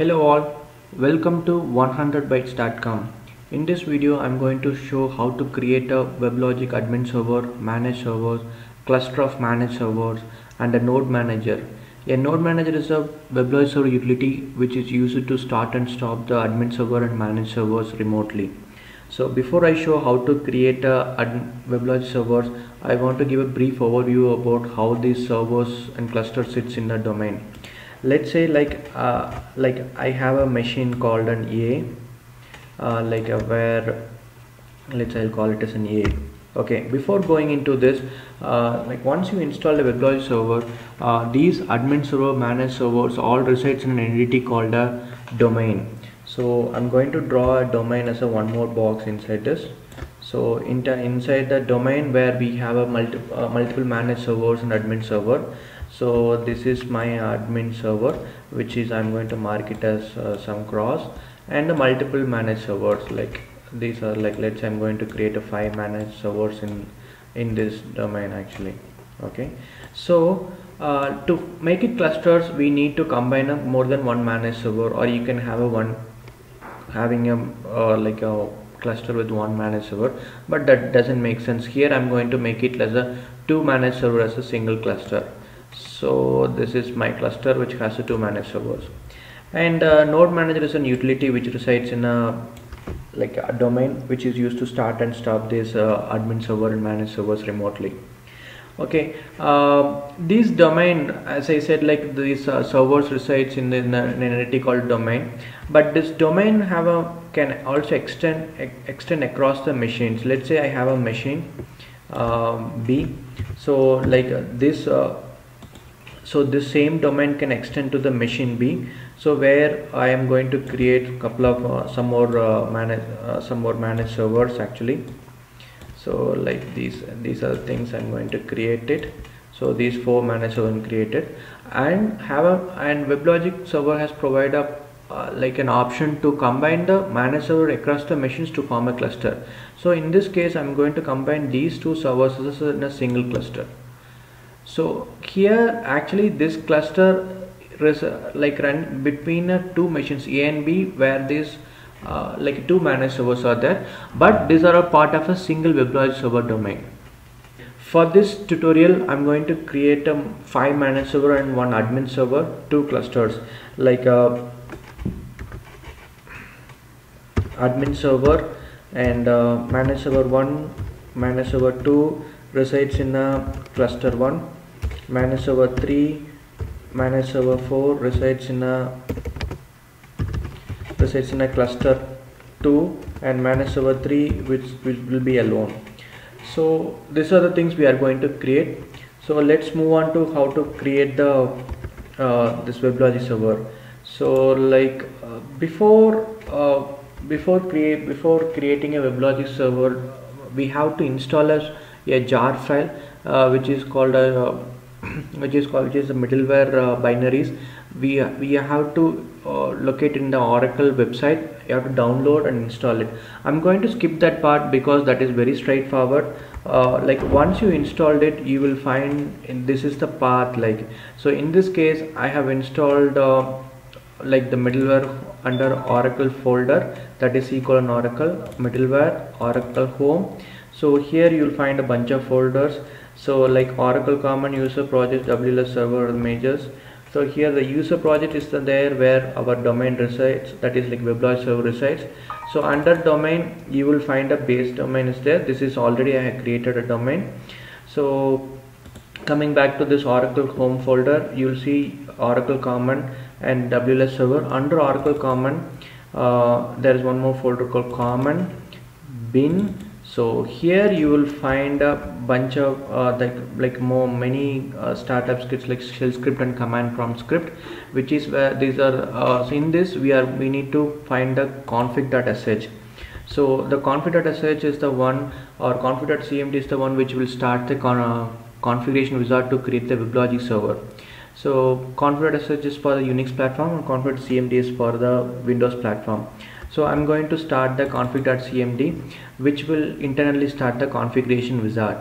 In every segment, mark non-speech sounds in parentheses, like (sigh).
Hello all, welcome to 100bytes.com. In this video I'm going to show how to create a WebLogic admin server, manage servers, cluster of managed servers and a node manager. A node manager is a WebLogic server utility which is used to start and stop the admin server and manage servers remotely. So before I show how to create a WebLogic servers, I want to give a brief overview about how these servers and cluster sits in the domain let's say like uh, like I have a machine called an A uh, like uh, where let's say I'll call it as an A. Okay before going into this uh, like once you install the WebLogic server uh, these admin server managed servers all resides in an entity called a domain. So I'm going to draw a domain as a one more box inside this. So in inside the domain where we have a multi uh, multiple managed servers and admin server so this is my admin server which is I'm going to mark it as uh, some cross and the multiple managed servers like these are like let's say I'm going to create a five managed servers in in this domain actually okay? So uh, to make it clusters we need to combine a more than one managed server or you can have a one having a uh, like a cluster with one managed server but that doesn't make sense. Here I'm going to make it as a two managed server as a single cluster so this is my cluster which has two managed servers. And uh, node manager is a utility which resides in a like a domain which is used to start and stop this uh, admin server and managed servers remotely. Okay uh, this domain as i said like these uh, servers resides in, the, in an entity called domain. But this domain have a can also extend extend across the machines. Let's say i have a machine uh, b. So like this uh, so this same domain can extend to the machine B. So where I am going to create a couple of uh, some more uh, manage uh, some more managed servers actually. So like these these are the things I'm going to create it. So these four managed servers created. And have a and WebLogic server has provided a uh, like an option to combine the managed server across the machines to form a cluster. So in this case I'm going to combine these two servers in a single cluster so here actually this cluster is like run between uh, two machines A and B where these uh, like two managed servers are there but these are a part of a single WebLogic server domain. For this tutorial I'm going to create a five managed server and one admin server two clusters like a uh, admin server and uh, managed server 1 managed server 2 resides in a cluster 1 minus over 3 minus over 4 resides in a resides in a cluster 2 and minus over 3 which, which will be alone. So these are the things we are going to create. So let's move on to how to create the uh, this WebLogic server. So like uh, before uh, before create before creating a WebLogic server we have to install a, a jar file uh, which is called a (clears throat) which is called which is the middleware uh, binaries. We we have to uh, locate in the oracle website. You have to download and install it. I'm going to skip that part because that is very straightforward. Uh, like once you installed it you will find in, this is the path like so in this case i have installed uh, like the middleware under oracle folder. That is equal and oracle middleware oracle home so here you will find a bunch of folders. So like oracle common user project wls server majors. So here the user project is the there where our domain resides that is like WebLogic server resides. So under domain you will find a base domain is there. This is already I have created a domain. So coming back to this oracle home folder you will see oracle common and WLS server. Under oracle common uh, there is one more folder called common bin so here you will find a bunch of uh, like like more many uh, startup scripts like shell script and command prompt script which is where these are uh, so in this we are we need to find the config.sh so the config.sh is the one or config.cmd is the one which will start the con uh, configuration wizard to create the WebLogic server. So config.sh is for the Unix platform and config.cmd is for the Windows platform so I'm going to start the config.cmd which will internally start the configuration wizard.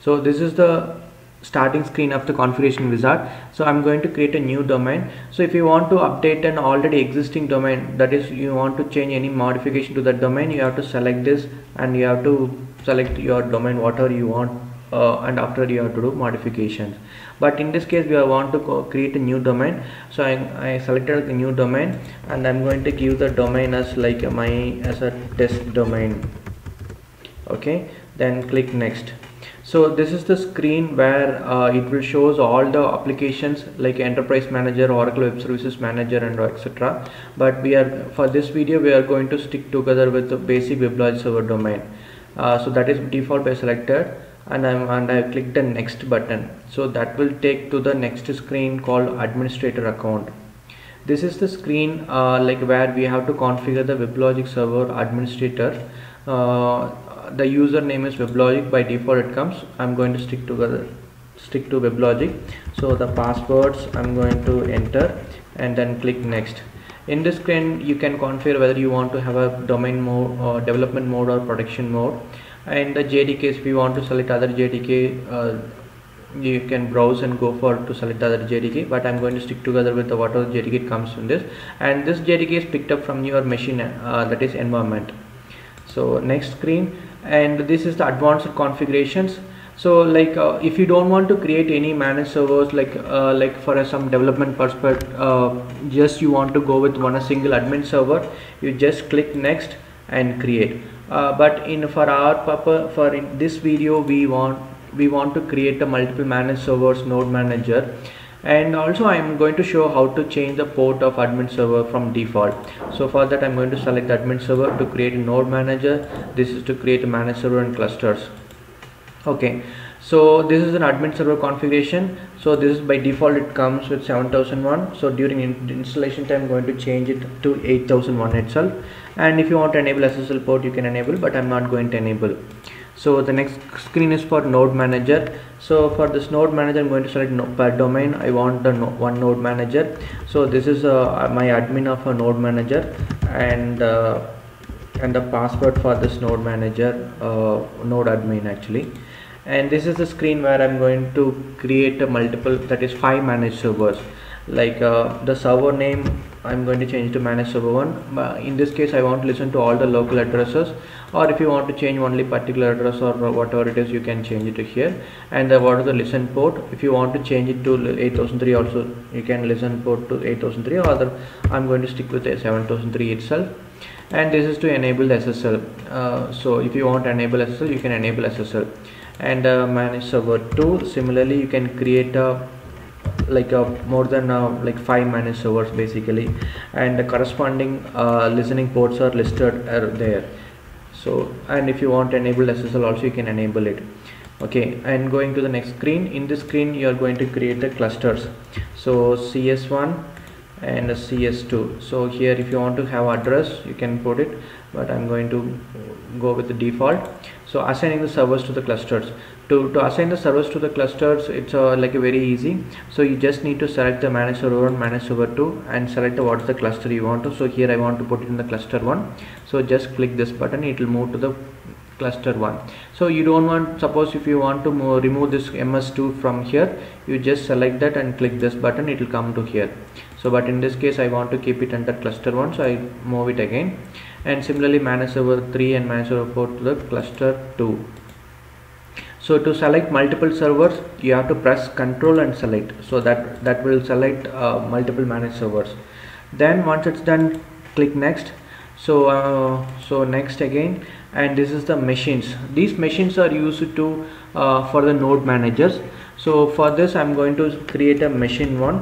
So this is the starting screen of the configuration wizard. So I'm going to create a new domain. So if you want to update an already existing domain that is you want to change any modification to that domain you have to select this and you have to select your domain whatever you want uh, and after you have to do modifications. But in this case we are want to create a new domain. So I, I selected the new domain and I'm going to give the domain as like my as a test domain. Okay? Then click next. So this is the screen where uh, it will shows all the applications like enterprise manager oracle web services manager and etc but we are for this video we are going to stick together with the basic WebLogic server domain. Uh, so that is default by selected and I'm and I click the next button. So that will take to the next screen called administrator account. This is the screen uh, like where we have to configure the WebLogic server administrator. Uh, the username is WebLogic by default it comes. I'm going to stick together stick to WebLogic. So the passwords I'm going to enter and then click next. In this screen you can configure whether you want to have a domain mode or development mode or production mode and the JDK if you want to select other JDK uh, you can browse and go for to select other JDK but I'm going to stick together with the whatever JDK comes from this. And this JDK is picked up from your machine uh, that is environment. So next screen. And this is the advanced configurations. So like uh, if you don't want to create any managed servers like uh, like for a, some development perspective uh, just you want to go with one a single admin server you just click next and create uh, but in for our purpose for this video we want we want to create a multiple managed servers node manager. And also I'm going to show how to change the port of admin server from default. So for that I'm going to select admin server to create a node manager. This is to create a managed server and clusters. Okay. So this is an admin server configuration. So this is by default it comes with 7001 so during installation time I'm going to change it to 8001 itself and if you want to enable SSL port you can enable but I'm not going to enable. So the next screen is for node manager. So for this node manager I'm going to select no, per domain. I want the no, one node manager. So this is uh, my admin of a node manager and uh, and the password for this node manager uh, node admin actually. And this is the screen where I'm going to create a multiple that is five managed servers. Like uh, the server name I'm going to change to manage server 1 but in this case I want to listen to all the local addresses or if you want to change only particular address or whatever it is you can change it to here. And uh, what is the listen port? If you want to change it to 8003 also you can listen port to 8003 or other I'm going to stick with 7003 itself. And this is to enable the SSL uh, so if you want to enable SSL you can enable SSL and uh, manage server 2 similarly you can create a like a more than uh, like five managed servers basically. And the corresponding uh, listening ports are listed are there. So and if you want to enable SSL also you can enable it. Okay and going to the next screen. In this screen you are going to create the clusters. So cs1 and cs2 so here if you want to have address you can put it. But i'm going to go with the default so assigning the servers to the clusters. To, to assign the servers to the clusters it's uh, like a very easy. So you just need to select the manage server 1 manage server 2 and select what's the cluster you want to. So here I want to put it in the cluster 1 so just click this button it will move to the cluster 1 so you don't want suppose if you want to move, remove this ms2 from here you just select that and click this button it will come to here. So but in this case I want to keep it under cluster 1 so I move it again and similarly manage server 3 and manage server 4 to the cluster 2 so to select multiple servers you have to press control and select. So that that will select uh, multiple managed servers. Then once it's done click next. So uh, so next again. And this is the machines. These machines are used to uh, for the node managers. So for this I'm going to create a machine one.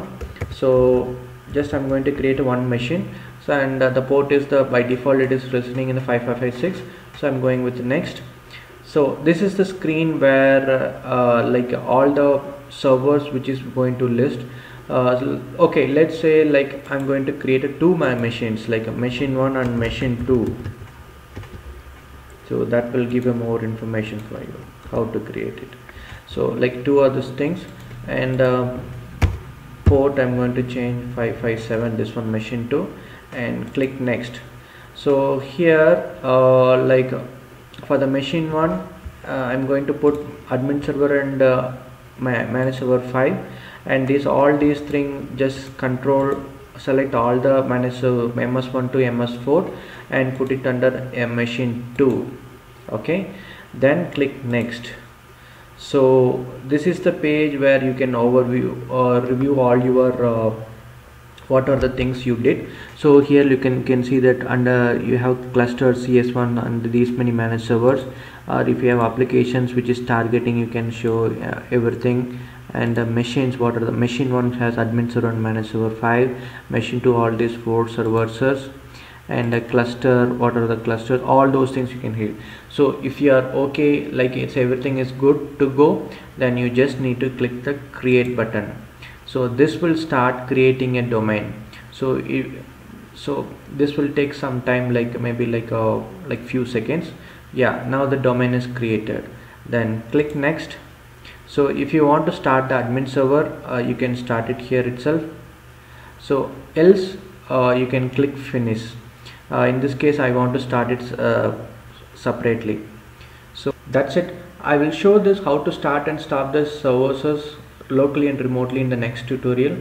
So just I'm going to create one machine so and uh, the port is the by default it is listening in the 5556 so I'm going with next. So this is the screen where uh, like all the servers which is going to list. Uh, okay let's say like I'm going to create a two my machines like a machine 1 and machine 2 so that will give you more information for you how to create it. So like two other things. And uh, port I'm going to change 557 this one machine 2 and click next. So here uh, like for the machine one uh, I'm going to put admin server and uh, manage server 5 and this all these thing just control select all the manage ms1 to ms4 and put it under a machine 2 okay? Then click next. So this is the page where you can overview or review all your uh, what are the things you did. So here you can can see that under you have cluster cs1 and these many managed servers. Or if you have applications which is targeting you can show uh, everything. And the machines what are the machine one has admin server and managed server 5 machine 2 all these four servers and a cluster what are the clusters? All those things you can hit. So if you are okay like it's everything is good to go then you just need to click the create button so this will start creating a domain. So if so this will take some time like maybe like a like few seconds. Yeah now the domain is created. Then click next. So if you want to start the admin server uh, you can start it here itself. So else uh, you can click finish. Uh, in this case I want to start it uh, separately. So that's it. I will show this how to start and stop the services locally and remotely in the next tutorial.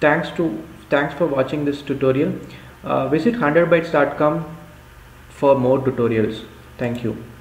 Thanks to thanks for watching this tutorial. Uh, visit 100bytes.com for more tutorials. Thank you